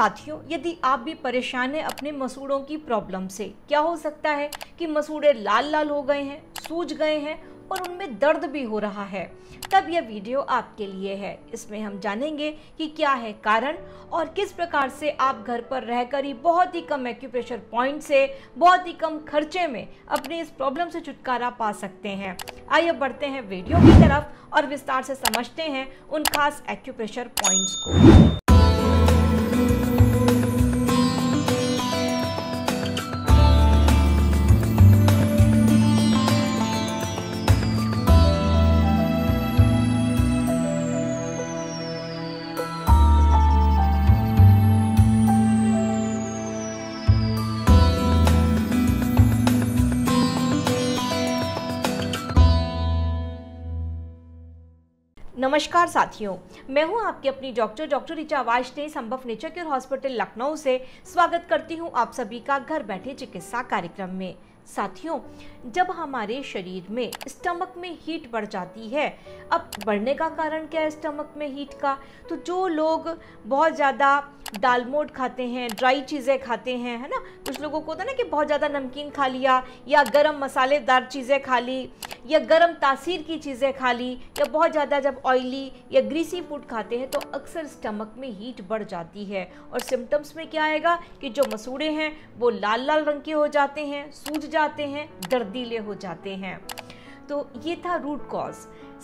साथियों, यदि आप भी परेशान हैं अपने मसूड़ों की प्रॉब्लम से, क्या हो सकता है कि मसूड़े लाल लाल हो गए हैं, सूज गए हैं और उनमें दर्द भी हो रहा है? तब यह वीडियो आपके लिए है। इसमें हम जानेंगे कि क्या है कारण और किस प्रकार से आप घर पर रहकर ही बहुत ही कम एक्यूप्रेशर पॉइंट से, बहुत ही कम खर्चे में अपने इस प्रॉब्लम से छुटकारा पा सकते हैं। आइए बढ़ते हैं वीडियो की तरफ़ और विस्तार से समझते हैं उन खास एक्यूप्रेशर पॉइंट्स को। नमस्कार साथियों, मैं हूँ आपकी अपनी डॉक्टर डॉक्टर ऋचा आवाज़ ने संभव नेचर केयर हॉस्पिटल लखनऊ से। स्वागत करती हूँ आप सभी का घर बैठे चिकित्सा कार्यक्रम में। साथियों, जब हमारे शरीर में स्टमक में हीट बढ़ जाती है, अब बढ़ने का कारण क्या है स्टमक में हीट का? तो जो लोग बहुत ज़्यादा दाल मोट खाते हैं ड्राई चीज़ें खाते हैं, है ना? कुछ लोगों को होता ना कि बहुत ज़्यादा नमकीन खा लिया, या गरम मसालेदार चीज़ें खा ली, या गरम तासीर की चीज़ें खा ली, या बहुत ज़्यादा जब ऑयली या ग्रीसी फ़ूड खाते हैं तो अक्सर स्टमक में हीट बढ़ जाती है। और सिम्टम्स में क्या आएगा कि जो मसूड़े हैं, वो लाल लाल रंग के हो जाते हैं, सूज जाते हैं, दर्दीले हो जाते हैं। तो ये था रूट कॉज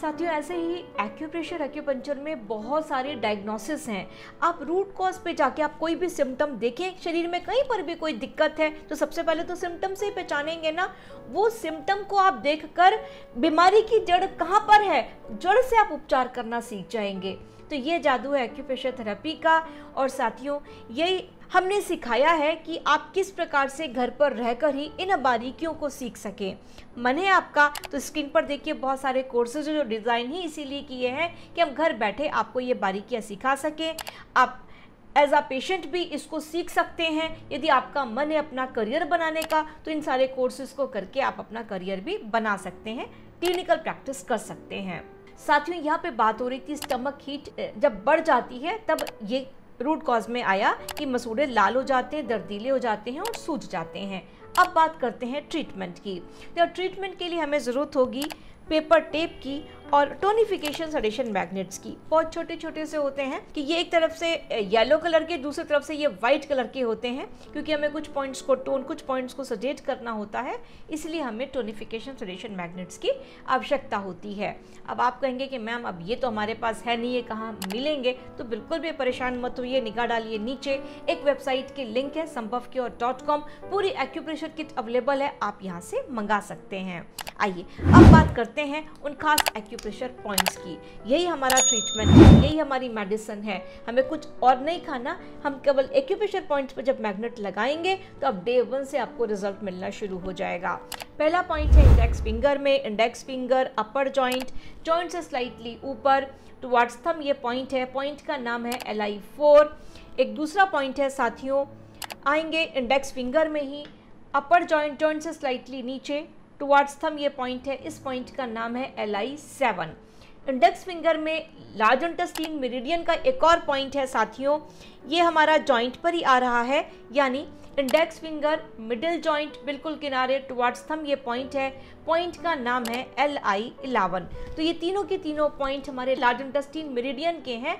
साथियों, ऐसे ही एक्यूप्रेशर एक्यूपंचर में बहुत सारे डायग्नोसिस हैं। आप रूट कॉज पे जाके आप कोई भी सिम्टम देखें, शरीर में कहीं पर भी कोई दिक्कत है तो सबसे पहले तो सिम्टम से ही पहचानेंगे ना। वो सिम्टम को आप देखकर बीमारी की जड़ कहाँ पर है, जड़ से आप उपचार करना सीख जाएँगे। तो ये जादू है एक्यूप्रेशर थेरेपी का। और साथियों, यही हमने सिखाया है कि आप किस प्रकार से घर पर रहकर ही इन बारीकियों को सीख सकें। मन है आपका तो स्क्रीन पर देखिए बहुत सारे कोर्सेज जो डिज़ाइन ही इसीलिए किए हैं कि हम घर बैठे आपको ये बारीकियाँ सिखा सकें। आप एज आ पेशेंट भी इसको सीख सकते हैं। यदि आपका मन है अपना करियर बनाने का तो इन सारे कोर्सेज को करके आप अपना करियर भी बना सकते हैं क्लिनिकल प्रैक्टिस कर सकते हैं। साथियों यहाँ पे बात हो रही थी स्टमक हीट जब बढ़ जाती है, तब ये रूट कॉज में आया कि मसूड़े लाल हो जाते हैं, दर्दीले हो जाते हैं और सूज जाते हैं। अब बात करते हैं ट्रीटमेंट की। तो ट्रीटमेंट के लिए हमें ज़रूरत होगी पेपर टेप की और टोनिफिकेशन सडेशन मैग्नेट्स की। बहुत छोटे छोटे से होते हैं कि ये एक तरफ़ से येलो कलर के, दूसरी तरफ़ से ये वाइट कलर के होते हैं, क्योंकि हमें कुछ पॉइंट्स को टोन कुछ पॉइंट्स को सजेट करना होता है, इसलिए हमें टोनिफिकेशन सडेशन मैग्नेट्स की आवश्यकता होती है। अब आप कहेंगे कि मैम अब ये तो हमारे पास है नहीं है कहाँ मिलेंगे? तो बिल्कुल भी परेशान मत होइए, निगाह डालिए नीचे। एक वेबसाइट की लिंक है संभव की और डॉट कॉम पूरी एक्यूप्रेशर किट अवेलेबल है, आप यहाँ से मंगा सकते हैं। आइए, अब बात करते हैं उन खास एक्यूप्रेशर पॉइंट्स की। यही हमारा ट्रीटमेंट है, यही हमारी मेडिसिन है। हमें कुछ और नहीं खाना, हम केवल एक्यूप्रेशर पॉइंट्स पर जब मैग्नेट लगाएँगे तो अब डे वन से आपको रिज़ल्ट मिलना शुरू हो जाएगा। पहला पॉइंट है इंडेक्स फिंगर में index finger upper joint joint से स्लाइटली ऊपर। टुवार्ड्स थम ये पॉइंट है पॉइंट का नाम है एल आई फोर एक दूसरा पॉइंट है, साथियों, आएँगे इंडेक्स फिंगर में ही अपर जॉइंट जॉइंट से स्लाइटली नीचे। टुवार्ड्स थम ये पॉइंट है, इस पॉइंट का नाम है L I seven index finger में लार्ज इंटेस्टीन मेरिडियन का एक और पॉइंट है साथियों, ये हमारा जॉइंट पर ही आ रहा है, यानी इंडेक्स फिंगर मिडिल जॉइंट बिल्कुल किनारे टुवार्ड्स थम ये पॉइंट है पॉइंट का नाम है एल आई इलेवन तो ये तीनों के तीनों पॉइंट हमारे लार्ज इंटेस्टीन मेरिडियन के हैं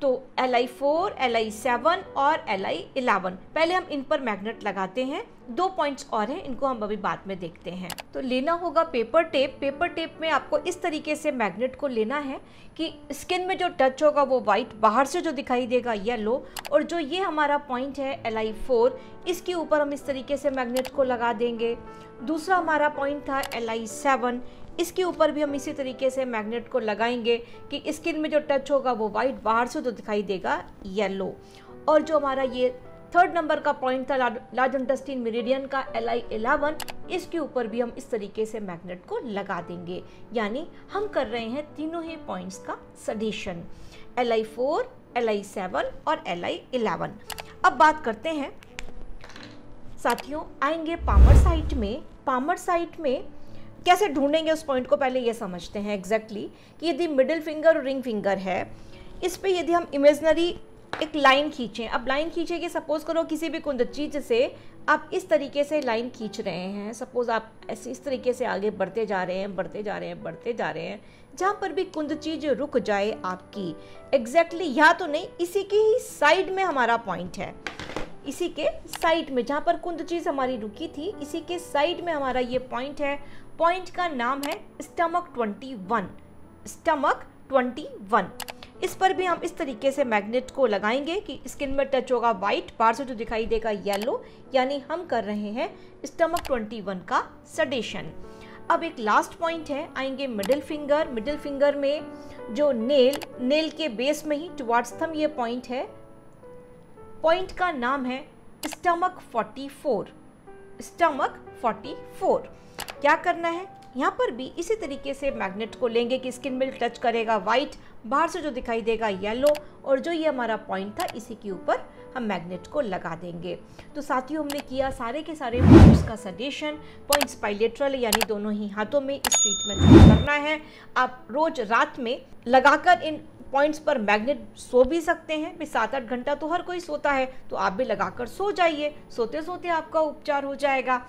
तो L I four L I seven और एल आई इलेवन पहले हम इन पर मैग्नेट लगाते हैं। दो पॉइंट्स और हैं, इनको हम अभी बाद में देखते हैं। तो लेना होगा पेपर टेप पेपर टेप में आपको इस तरीके से मैग्नेट को लेना है कि स्किन में जो टच होगा, वो वाइट बाहर से जो दिखाई देगा येलो और जो ये हमारा पॉइंट है एल आई फोर इसके ऊपर हम इस तरीके से मैग्नेट को लगा देंगे। दूसरा हमारा पॉइंट था एल आई सेवन इसके ऊपर भी हम इसी तरीके से मैग्नेट को लगाएँगे कि स्किन में जो टच होगा वो वाइट बाहर से तो दिखाई देगा येलो और जो हमारा ये थर्ड नंबर का पॉइंट था लार्ज इंटेस्टीन मेरिडियन का एल आई एलेवन इसके ऊपर भी हम इस तरीके से मैग्नेट को लगा देंगे। यानी हम कर रहे हैं तीनों ही पॉइंट्स का sedation L I four L I seven और एल आई इलेवन अब बात करते हैं। साथियों, आएँगे पामर साइट में। पामर साइट में कैसे ढूंढेंगे उस पॉइंट को? पहले ये समझते हैं एग्जैक्टली exactly, कि यदि मिडिल फिंगर और रिंग फिंगर है इस पर यदि हम इमेजनरी एक लाइन खींचें अब लाइन खींचेंगे सपोज़ करो किसी भी कुंद चीज़ से आप इस तरीके से लाइन खींच रहे हैं सपोज़ आप ऐसे इस तरीके से आगे बढ़ते जा रहे हैं बढ़ते जा रहे हैं बढ़ते जा रहे हैं जहाँ पर भी कुंद चीज़ रुक जाए आपकी एग्जैक्टली exactly, या तो नहीं इसी की ही साइड में हमारा पॉइंट है। इसी के साइड में जहाँ पर कुंद चीज़ हमारी रुकी थी इसी के साइड में हमारा ये पॉइंट है। पॉइंट का नाम है stomach twenty one. Stomach twenty one. इस पर भी हम इस तरीके से मैग्नेट को लगाएँगे कि स्किन में टच होगा वाइट बाहर से जो दिखाई देगा येलो, यानी हम कर रहे हैं स्टमक 21 का सडेशन। अब एक लास्ट पॉइंट है, आएँगे मिडिल फिंगर। मिडिल फिंगर में जो नेल नेल के बेस में ही टुवार्ड्स थम ये पॉइंट है। पॉइंट का नाम है स्टमक 44 स्टमक 44 क्या करना है? यहाँ पर भी इसी तरीके से मैग्नेट को लेंगे कि स्किन में टच करेगा वाइट बाहर से जो दिखाई देगा येलो और जो ये हमारा पॉइंट था, इसी के ऊपर हम मैग्नेट को लगा देंगे। तो साथियों, हमने किया सारे के सारे पॉइंट्स का सजेशन पॉइंट्स पाइलेट्रल यानी दोनों ही हाथों में इस ट्रीटमेंट करना है। आप रोज रात में लगाकर इन पॉइंट्स पर मैग्नेट सो भी सकते हैं। भी सात आठ घंटा तो हर कोई सोता है तो आप भी लगाकर सो जाइए। सोते सोते आपका उपचार हो जाएगा।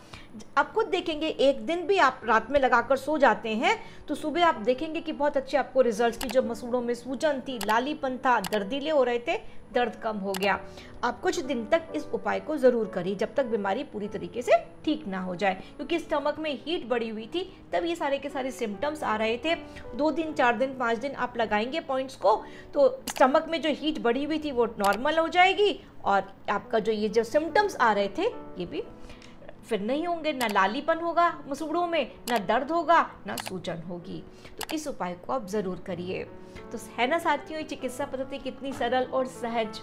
आप खुद देखेंगे, एक दिन भी आप रात में लगाकर सो जाते हैं तो सुबह आप देखेंगे कि बहुत अच्छे आपको रिजल्ट्स की जो मसूड़ों में सूजन थी, लालीपन था दर्दीले हो रहे थे, दर्द कम हो गया। आप कुछ दिन तक इस उपाय को ज़रूर करिए जब तक बीमारी पूरी तरीके से ठीक ना हो जाए, क्योंकि स्टमक में हीट बढ़ी हुई थी, तब ये सारे के सारे सिम्टम्स आ रहे थे। दो दिन, चार दिन, पाँच दिन आप लगाएँगे पॉइंट्स को तो स्टमक में जो हीट बढ़ी हुई थी वो नॉर्मल हो जाएगी और आपका जो ये जो सिम्टम्स आ रहे थे, ये भी फिर नहीं होंगे, ना लालीपन होगा मसूड़ों में, ना दर्द होगा, ना सूजन होगी। तो इस उपाय को आप ज़रूर करिए। तो है ना साथियों चिकित्सा पद्धति कितनी सरल और सहज।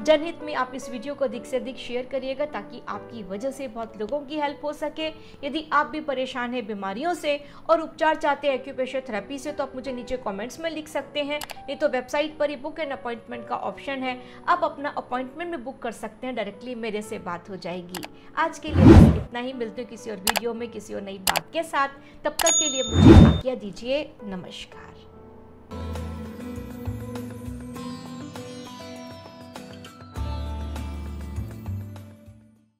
जनहित में आप इस वीडियो को अधिक से अधिक शेयर करिएगा ताकि आपकी वजह से बहुत लोगों की हेल्प हो सके। यदि आप भी परेशान हैं बीमारियों से और उपचार चाहते हैं एक्यूपेशर थेरेपी से तो आप मुझे नीचे कमेंट्स में लिख सकते हैं। नहीं तो वेबसाइट पर ही बुक एंड अपॉइंटमेंट का ऑप्शन है। आप अपना अपॉइंटमेंट में बुक कर सकते हैं डायरेक्टली मेरे से बात हो जाएगी। आज के लिए ही, मिलते किसी और वीडियो में, किसी और नई बात के साथ। तब तक के लिए मुझे आज्ञा दीजिए। नमस्कार।